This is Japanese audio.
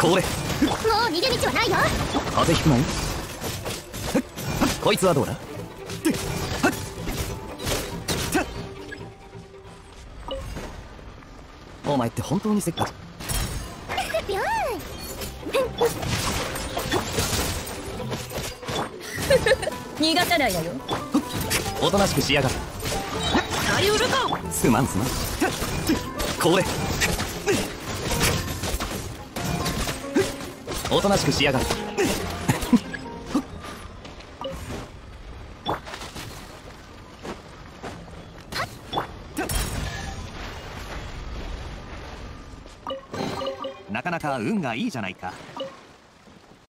これもう逃げ道はないよ。風邪ひくないこいつはどうだ？お前って本当にせっかち？ビューン逃がさないわよ。おとなしくしやがる使いうるか。すまんすまん。これおとなしくしやがる。なかなか運がいいじゃないか。